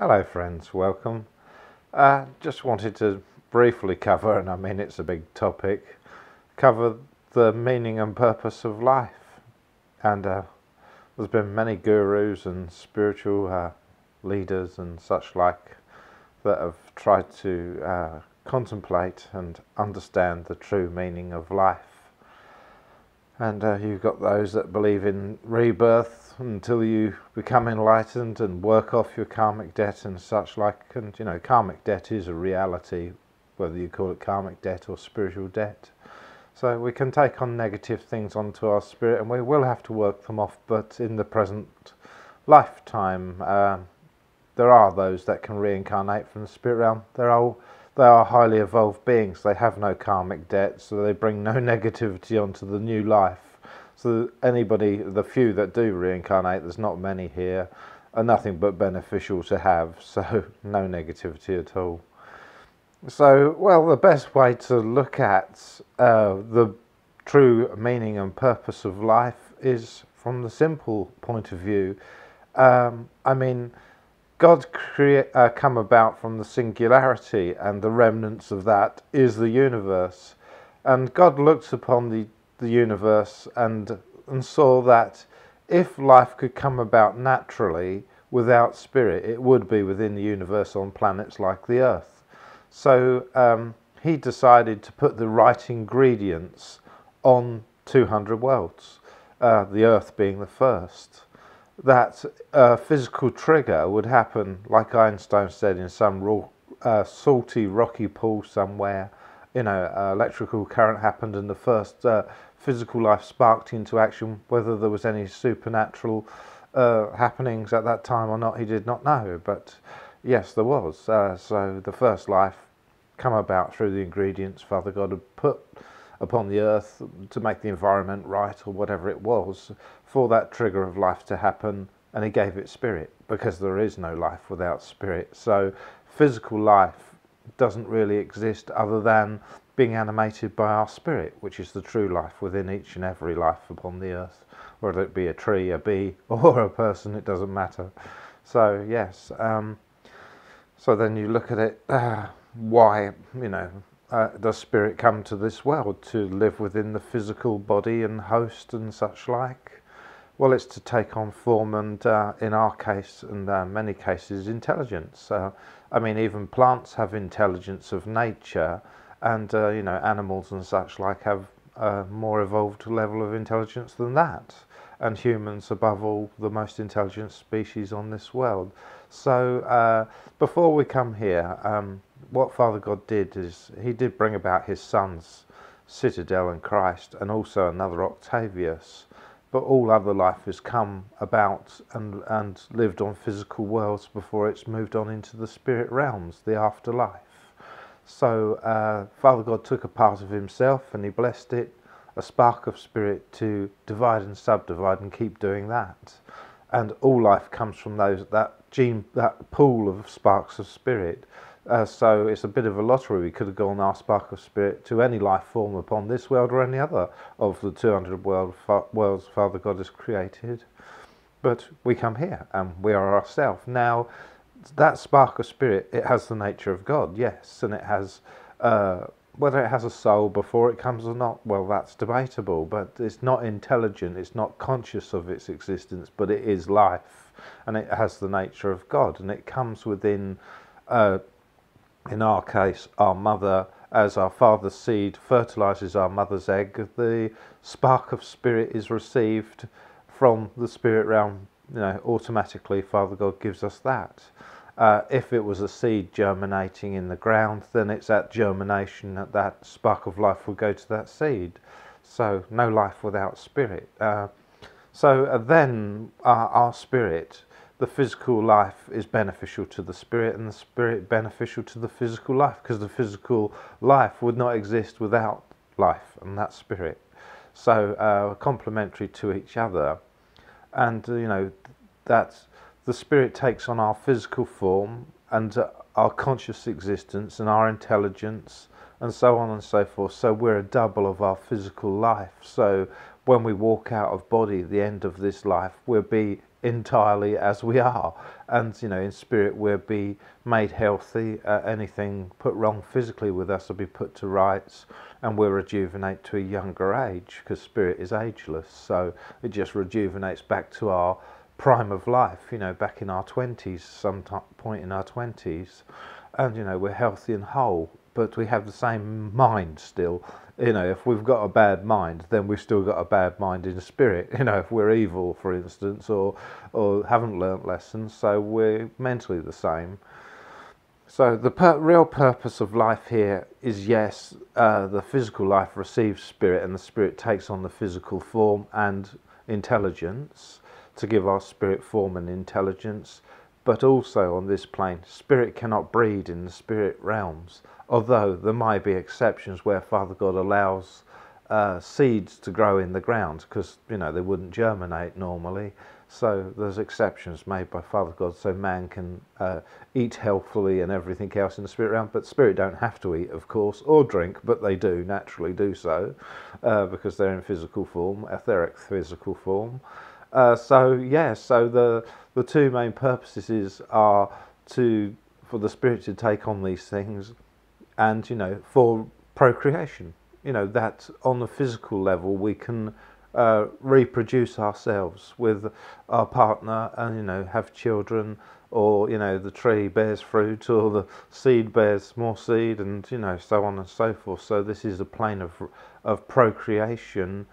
Hello, friends, welcome. Uh, just wanted to briefly cover, and I mean it's a big topic, cover the meaning and purpose of life. And uh, there's been many gurus and spiritual uh, leaders and such like that have tried to uh, contemplate and understand the true meaning of life. And uh, you've got those that believe in rebirth until you become enlightened and work off your karmic debt and such like. And you know, karmic debt is a reality, whether you call it karmic debt or spiritual debt. So we can take on negative things onto our spirit, and we will have to work them off. But in the present lifetime, um, there are those that can reincarnate from the spirit realm. They're all they are highly evolved beings. They have no karmic debt, so they bring no negativity onto the new life. So anybody, the few that do reincarnate, there's not many here, are nothing but beneficial to have. So no negativity at all. So well, the best way to look at uh, the true meaning and purpose of life is from the simple point of view. Um, I mean God create, uh, come about from the singularity, and the remnants of that is the universe. And God looks upon the, the universe and, and saw that if life could come about naturally without spirit, it would be within the universe on planets like the Earth. So um, he decided to put the right ingredients on 200 worlds, uh, the Earth being the first that a physical trigger would happen, like Einstein said, in some raw, uh, salty, rocky pool somewhere. You know, uh, electrical current happened, in the first uh, physical life sparked into action. Whether there was any supernatural uh, happenings at that time or not, he did not know. But yes, there was. Uh, so the first life come about through the ingredients Father God had put upon the earth to make the environment right or whatever it was for that trigger of life to happen and he gave it spirit because there is no life without spirit so physical life doesn't really exist other than being animated by our spirit which is the true life within each and every life upon the earth whether it be a tree a bee or a person it doesn't matter so yes um, so then you look at it uh, why you know uh, does spirit come to this world to live within the physical body and host and such like? Well, it's to take on form and, uh, in our case and uh, many cases, intelligence. Uh, I mean, even plants have intelligence of nature, and uh, you know, animals and such like have a more evolved level of intelligence than that. And humans, above all, the most intelligent species on this world. So, uh, before we come here, um, what Father God did is he did bring about his sons, Citadel and Christ, and also another Octavius. But all other life has come about and, and lived on physical worlds before it's moved on into the spirit realms, the afterlife. So uh, Father God took a part of himself and he blessed it, a spark of spirit to divide and subdivide and keep doing that. And all life comes from those that gene, that pool of sparks of spirit. Uh, so it's a bit of a lottery. We could have gone our spark of spirit to any life form upon this world or any other of the 200 world, worlds Father God has created. But we come here and we are ourselves. Now, that spark of spirit, it has the nature of God, yes, and it has, uh, whether it has a soul before it comes or not, well, that's debatable, but it's not intelligent, it's not conscious of its existence, but it is life, and it has the nature of God, and it comes within. Uh, in our case, our mother, as our father's seed fertilizes our mother's egg, the spark of spirit is received from the spirit realm. You know, automatically, Father God gives us that. Uh, if it was a seed germinating in the ground, then it's at germination that that spark of life will go to that seed. So, no life without spirit. Uh, so, uh, then our spirit the physical life is beneficial to the spirit and the spirit beneficial to the physical life because the physical life would not exist without life and that spirit. So uh, complementary to each other, and uh, you know that the spirit takes on our physical form and uh, our conscious existence and our intelligence and so on and so forth. So we're a double of our physical life. So when we walk out of body at the end of this life, we'll be entirely as we are. And, you know, in spirit, we'll be made healthy. Uh, anything put wrong physically with us will be put to rights and we'll rejuvenate to a younger age because spirit is ageless. So it just rejuvenates back to our prime of life, you know, back in our 20s, some point in our 20s. And, you know, we're healthy and whole, but we have the same mind still. You know, if we've got a bad mind, then we've still got a bad mind in spirit. You know, if we're evil, for instance, or, or haven't learnt lessons, so we're mentally the same. So the per real purpose of life here is yes, uh, the physical life receives spirit, and the spirit takes on the physical form and intelligence to give our spirit form and intelligence. But also on this plane, spirit cannot breed in the spirit realms, although there might be exceptions where Father God allows uh, seeds to grow in the ground because you know they wouldn't germinate normally so there's exceptions made by Father God so man can uh, eat healthfully and everything else in the spirit realm. But spirit don't have to eat, of course, or drink, but they do naturally do so uh, because they're in physical form, etheric physical form. Uh, so yes, yeah, so the the two main purposes are to for the spirit to take on these things, and you know for procreation. You know that on the physical level we can uh, reproduce ourselves with our partner and you know have children or you know the tree bears fruit or the seed bears more seed and you know so on and so forth so this is a plane of of procreation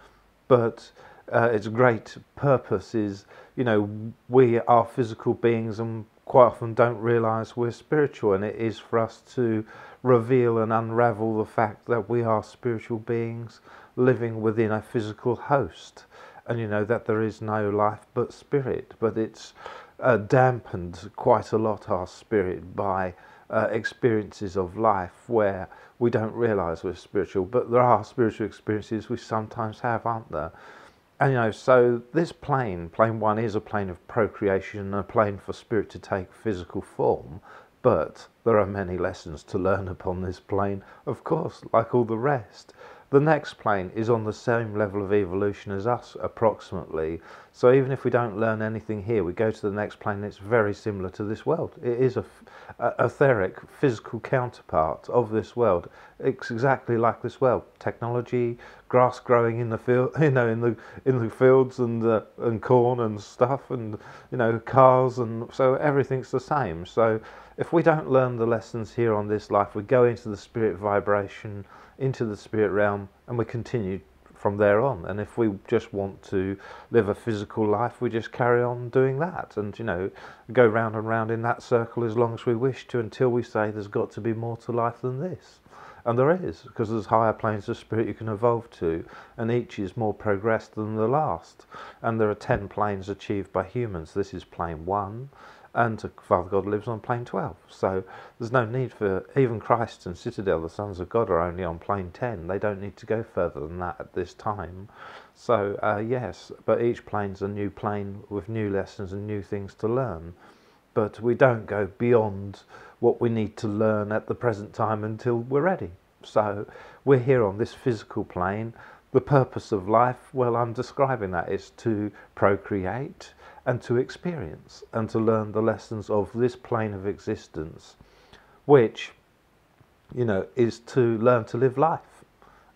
but uh, its great purpose is you know we are physical beings and quite often don't realize we're spiritual and it is for us to reveal and unravel the fact that we are spiritual beings living within a physical host. And you know that there is no life but spirit, but it's uh, dampened quite a lot our spirit by uh, experiences of life where we don't realize we're spiritual, but there are spiritual experiences we sometimes have, aren't there? And you know, so this plane, plane one, is a plane of procreation a plane for spirit to take physical form. But there are many lessons to learn upon this plane, of course, like all the rest. The next plane is on the same level of evolution as us, approximately. So even if we don't learn anything here, we go to the next plane, it's very similar to this world. It is a, a etheric, physical counterpart of this world. It's exactly like this world. Technology, grass growing in the field, you know, in the in the fields, and uh, and corn and stuff, and you know, cars, and so everything's the same. So if we don't learn the lessons here on this life, we go into the spirit vibration into the spirit realm and we continue from there on. And if we just want to live a physical life, we just carry on doing that and, you know, go round and round in that circle as long as we wish to until we say there's got to be more to life than this. And there is, because there's higher planes of spirit you can evolve to, and each is more progressed than the last. And there are 10 planes achieved by humans. This is plane 1 and Father God lives on plane 12. So there's no need for even Christ and Citadel, the sons of God, are only on plane 10. They don't need to go further than that at this time. So, uh, yes, but each plane's a new plane with new lessons and new things to learn. But we don't go beyond what we need to learn at the present time until we're ready. So we're here on this physical plane. The purpose of life, well, I'm describing that, is to procreate and to experience and to learn the lessons of this plane of existence, which, you know, is to learn to live life.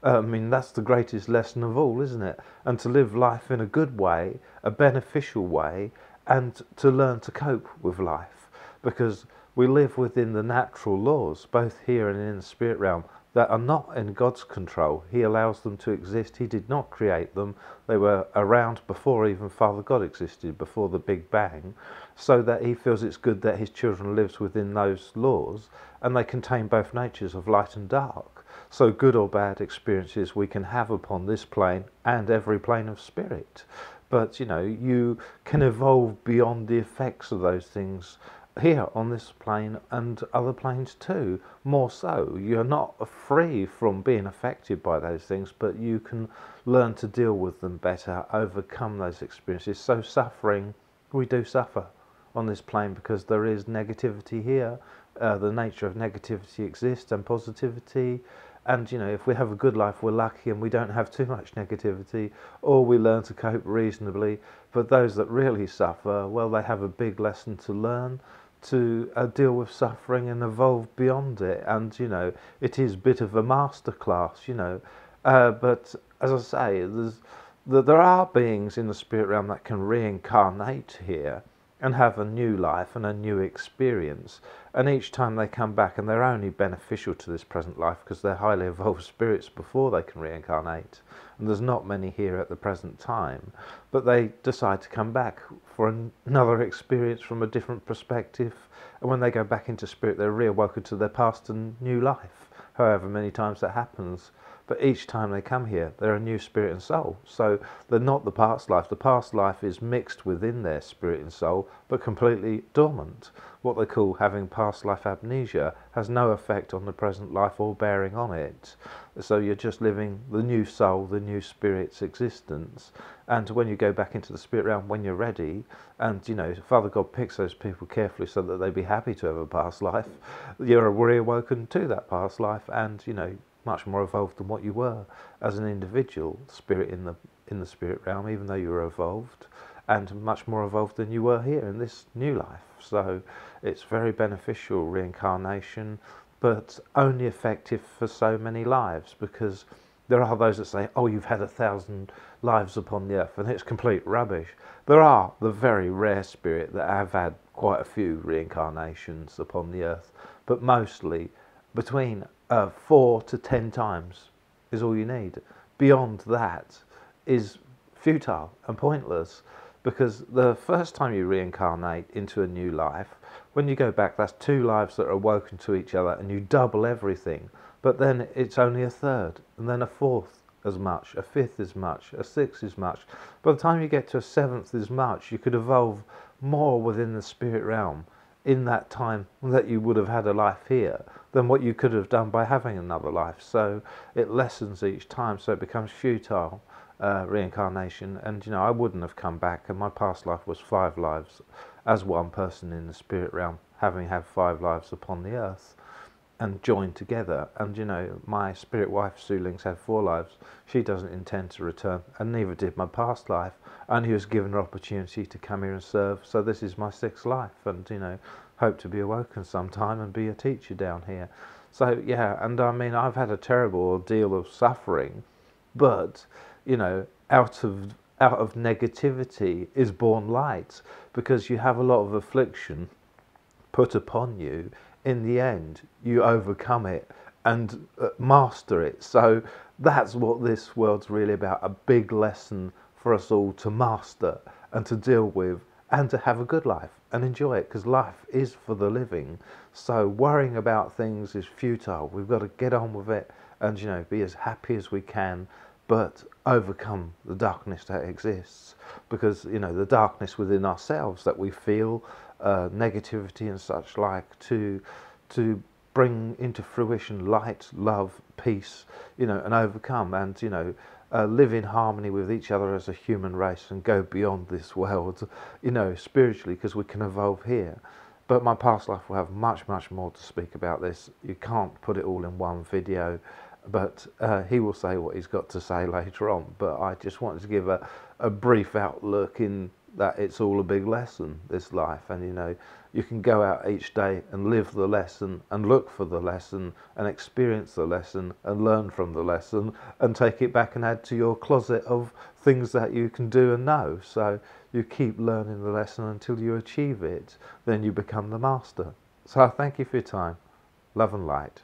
Uh, I mean, that's the greatest lesson of all, isn't it? And to live life in a good way, a beneficial way, and to learn to cope with life. Because we live within the natural laws, both here and in the spirit realm, that are not in God's control. He allows them to exist. He did not create them. They were around before even Father God existed, before the Big Bang, so that he feels it's good that his children lives within those laws, and they contain both natures of light and dark. So good or bad experiences we can have upon this plane and every plane of spirit. But you know, you can evolve beyond the effects of those things here on this plane and other planes too. More so, you're not free from being affected by those things, but you can learn to deal with them better, overcome those experiences. So, suffering, we do suffer on this plane because there is negativity here. Uh, the nature of negativity exists and positivity, And you know, if we have a good life, we're lucky and we don't have too much negativity, or we learn to cope reasonably. But those that really suffer, well, they have a big lesson to learn to uh, deal with suffering and evolve beyond it. And you know, it is a bit of a masterclass, you know. Uh, but as I say, there's there are beings in the spirit realm that can reincarnate here and have a new life and a new experience. And each time they come back, and they're only beneficial to this present life because they're highly evolved spirits before they can reincarnate. And there's not many here at the present time. But they decide to come back for an another experience from a different perspective. And when they go back into spirit, they're reawoken to their past and new life, however many times that happens. But each time they come here, they're a new spirit and soul. So they're not the past life. The past life is mixed within their spirit and soul, but completely dormant. What they call having past life amnesia has no effect on the present life or bearing on it. So you're just living the new soul, the new spirit's existence. And when you go back into the spirit realm, when you're ready, and you know, Father God picks those people carefully so that they be happy to have a past life, you're reawoken to that past life, and you know, much more evolved than what you were as an individual spirit in the in the spirit realm, even though you were evolved, and much more evolved than you were here in this new life. So it's very beneficial reincarnation, but only effective for so many lives because there are those that say, "Oh, you've had a thousand lives upon the earth," and it's complete rubbish. There are the very rare spirit that have had quite a few reincarnations upon the earth, but mostly between uh, four to ten times is all you need. Beyond that is futile and pointless because the first time you reincarnate into a new life, when you go back, that's two lives that are awoken to each other and you double everything. But then it's only a third, and then a fourth as much, a fifth as much, a sixth as much. By the time you get to a seventh as much, you could evolve more within the spirit realm in that time that you would have had a life here than what you could have done by having another life. So it lessens each time, so it becomes futile uh, reincarnation. And you know, I wouldn't have come back, and my past life was five lives as one person in the spirit realm, having had five lives upon the earth and joined together. And you know, my spirit wife Sue Links had four lives. She doesn't intend to return, and neither did my past life. And he was given an opportunity to come here and serve. So this is my sixth life, and you know, hope to be awoken sometime and be a teacher down here. So yeah, and I mean, I've had a terrible ordeal of suffering, but you know, out of out of negativity is born light because you have a lot of affliction put upon you in the end, you overcome it and uh, master it. So that's what this world's really about a big lesson for us all to master and to deal with and to have a good life and enjoy it because life is for the living. So worrying about things is futile. We've got to get on with it and you know be as happy as we can but overcome the darkness that exists because you know the darkness within ourselves that we feel uh, negativity and such like to to bring into fruition light, love, peace, you know, and overcome and you know uh, live in harmony with each other as a human race and go beyond this world, you know, spiritually because we can evolve here. But my past life will have much, much more to speak about this. You can't put it all in one video, but uh, he will say what he's got to say later on. But I just wanted to give a, a brief outlook in that it's all a big lesson, this life. And you know, you can go out each day and live the lesson and look for the lesson and experience the lesson and learn from the lesson and take it back and add to your closet of things that you can do and know. So you keep learning the lesson until you achieve it, then you become the master. So I thank you for your time. Love and light.